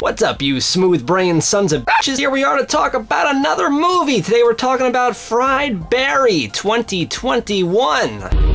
What's up, you smooth brain sons of bitches? Here we are to talk about another movie. Today we're talking about Fried Barry 2021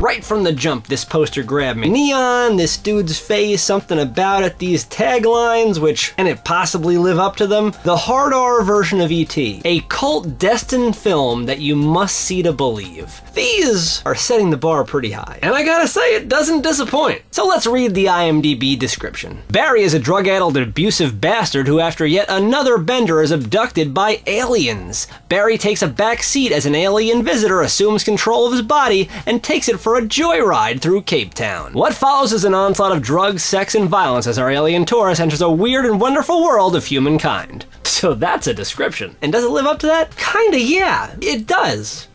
right from the jump, this poster grabbed me. Neon, this dude's face, something about it, these taglines, which, can it possibly live up to them? The hard R version of E.T., a cult destined film that you must see to believe. These are setting the bar pretty high. And I gotta say, it doesn't disappoint. So let's read the IMDb description. Barry is a drug-addled abusive bastard who after yet another bender is abducted by aliens. Barry takes a back seat as an alien visitor assumes control of his body and takes it for a joyride through Cape Town. What follows is an onslaught of drugs, sex, and violence as our alien tourist enters a weird and wonderful world of humankind. So that's a description. And does it live up to that? Kinda, yeah. It does.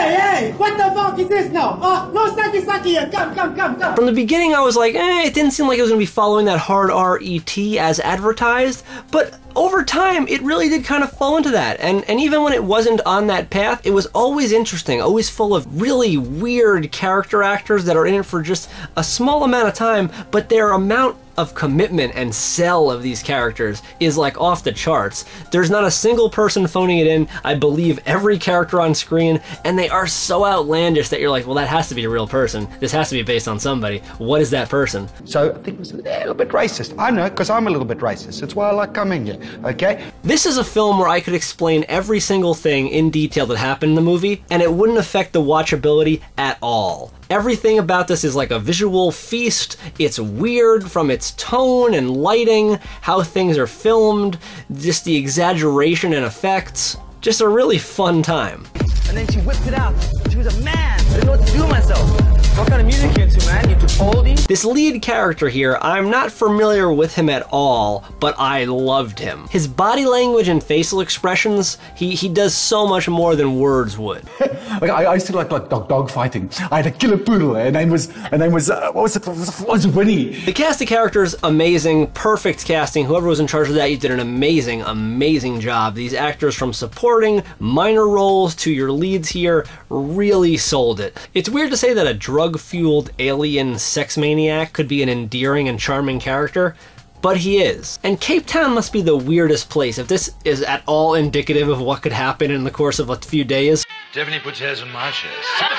Hey, hey, what the fuck is this now? Uh, no saki saki, come, come, come, come. From the beginning, I was like, eh, it didn't seem like it was gonna be following that hard R E.T. as advertised, but over time, it really did kind of fall into that. And, and even when it wasn't on that path, it was always interesting, always full of really weird character actors that are in it for just a small amount of time, but their amount of commitment and sell of these characters is like off the charts. There's not a single person phoning it in. I believe every character on screen, and they are so outlandish that you're like, well, that has to be a real person. This has to be based on somebody. What is that person? So I think it was a little bit racist. I know, because I'm a little bit racist. That's why I like coming here, okay? This is a film where I could explain every single thing in detail that happened in the movie, and it wouldn't affect the watchability at all. Everything about this is like a visual feast. It's weird from its tone and lighting, how things are filmed, just the exaggeration and effects. Just a really fun time. And then she whipped it out. She was a man. I didn't know what to do myself. What kind of music you into, man? You into oldie? This lead character here, I'm not familiar with him at all, but I loved him. His body language and facial expressions, he, he does so much more than words would. like I, I, used to like like dog, dog fighting. I had a killer poodle. Her name was her name was uh, what was it? What was, what was Winnie? The cast of characters, amazing, perfect casting. Whoever was in charge of that, you did an amazing, amazing job. These actors from supporting, minor roles to your leads here really sold it. It's weird to say that a drug drug-fueled alien sex maniac could be an endearing and charming character, but he is. And Cape Town must be the weirdest place. If this is at all indicative of what could happen in the course of a few days. Definitely puts hairs on my chest.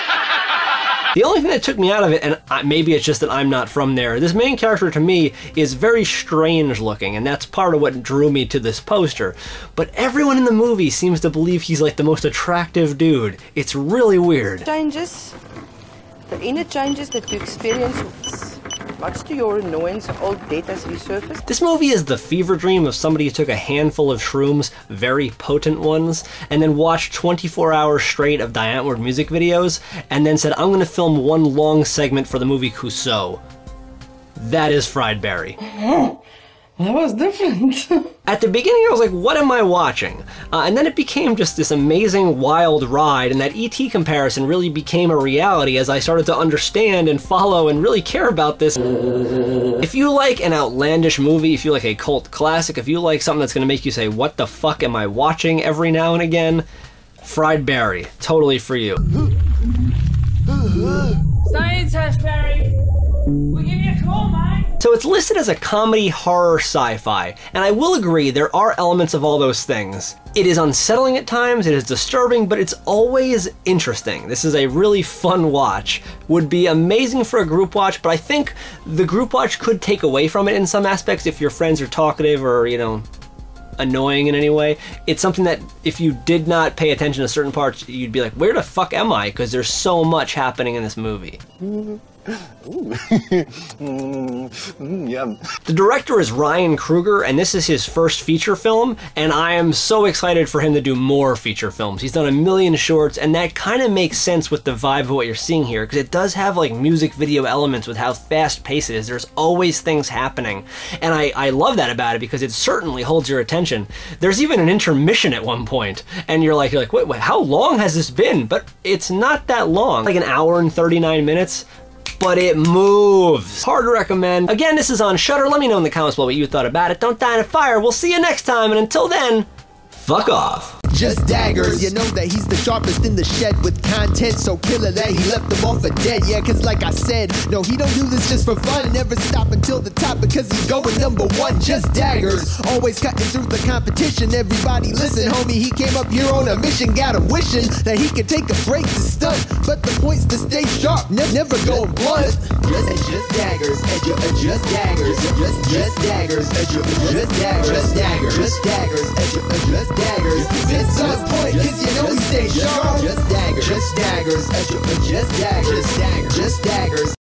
The only thing that took me out of it, and maybe it's just that I'm not from there, this main character to me is very strange looking, and that's part of what drew me to this poster. But everyone in the movie seems to believe he's like the most attractive dude. It's really weird. Changes the inner changes that you experience, much to your annoyance, old data has resurfaced. This movie is the fever dream of somebody who took a handful of shrooms, very potent ones, and then watched 24 hours straight of Die Antwoord music videos, and then said, I'm going to film one long segment for the movie Clouseau. That is Fried Barry. That was different. At the beginning, I was like, what am I watching? Uh, and then it became just this amazing wild ride, and that ET comparison really became a reality as I started to understand and follow and really care about this. If you like an outlandish movie, if you like a cult classic, if you like something that's going to make you say, what the fuck am I watching every now and again, Fried Barry, totally for you. Science test, Barry. We'll give you a call, man. So it's listed as a comedy horror sci-fi, and I will agree there are elements of all those things. It is unsettling at times, it is disturbing, but it's always interesting. This is a really fun watch. Would be amazing for a group watch, but I think the group watch could take away from it in some aspects if your friends are talkative or, you know, annoying in any way. It's something that if you did not pay attention to certain parts, you'd be like, where the fuck am I? Because there's so much happening in this movie. Mm, mm, yum. The director is Ryan Kruger, and this is his first feature film, and I am so excited for him to do more feature films. He's done a million shorts, and that kind of makes sense with the vibe of what you're seeing here, because it does have like music video elements with how fast paced it is. There's always things happening, and I, I love that about it because it certainly holds your attention. There's even an intermission at one point, and you're like, you're like, wait, wait, how long has this been? But it's not that long, like an hour and 39 minutes but it moves. Hard to recommend. Again, this is on Shudder. Let me know in the comments below what you thought about it. Don't die in a fire. We'll see you next time, and until then, fuck off. Just daggers. You know that he's the sharpest in the shed with content so killer that he left them all for dead. Yeah, cause like I said, no, he don't do this just for fun. Never stop until the top because he's going number one. Just daggers. Always cutting through the competition. Everybody listen, homie, he came up here on a mission. Got him wishing that he could take a break to stunt. But the point's to stay sharp, ne- never going blunt. Just, just daggers, and you, uh, just daggers, just, just daggers, uh, just daggers, just daggers, just daggers, you, uh, just. This on point, cause you know he stay sharp. Just daggers, just daggers, just daggers, just daggers, just daggers.